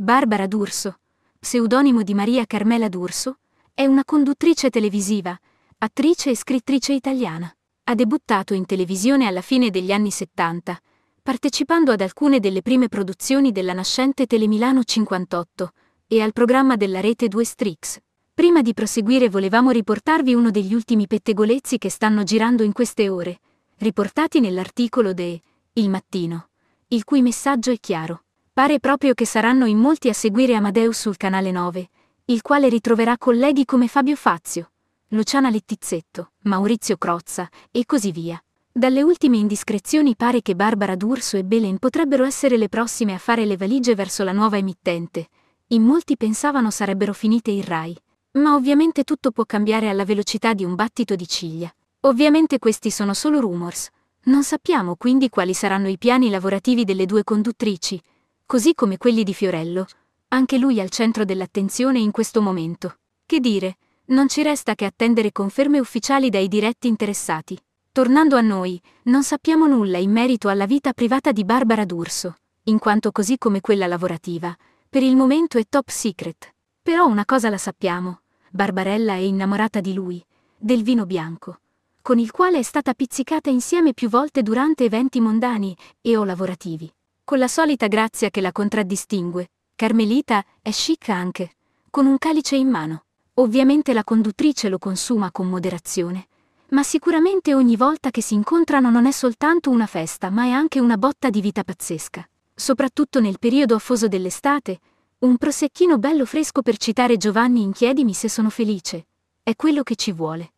Barbara D'Urso, pseudonimo di Maria Carmela D'Urso, è una conduttrice televisiva, attrice e scrittrice italiana. Ha debuttato in televisione alla fine degli anni 70, partecipando ad alcune delle prime produzioni della nascente Telemilano 58 e al programma della rete 2 Strix. Prima di proseguire volevamo riportarvi uno degli ultimi pettegolezzi che stanno girando in queste ore, riportati nell'articolo de Il Mattino, il cui messaggio è chiaro. Pare proprio che saranno in molti a seguire Amadeus sul canale 9, il quale ritroverà colleghi come Fabio Fazio, Luciana Lettizzetto, Maurizio Crozza e così via. Dalle ultime indiscrezioni pare che Barbara D'Urso e Belen potrebbero essere le prossime a fare le valigie verso la nuova emittente. In molti pensavano sarebbero finite in Rai. Ma ovviamente tutto può cambiare alla velocità di un battito di ciglia. Ovviamente questi sono solo rumors. Non sappiamo quindi quali saranno i piani lavorativi delle due conduttrici, così come quelli di Fiorello, anche lui al centro dell'attenzione in questo momento. Che dire, non ci resta che attendere conferme ufficiali dai diretti interessati. Tornando a noi, non sappiamo nulla in merito alla vita privata di Barbara D'Urso, in quanto così come quella lavorativa, per il momento è top secret. Però una cosa la sappiamo, Barbarella è innamorata di lui, del vino bianco, con il quale è stata pizzicata insieme più volte durante eventi mondani e o lavorativi. Con la solita grazia che la contraddistingue, Carmelita è chic anche, con un calice in mano. Ovviamente la conduttrice lo consuma con moderazione, ma sicuramente ogni volta che si incontrano non è soltanto una festa, ma è anche una botta di vita pazzesca. Soprattutto nel periodo affoso dell'estate, un prosecchino bello fresco per citare Giovanni in Chiedimi se sono felice. È quello che ci vuole.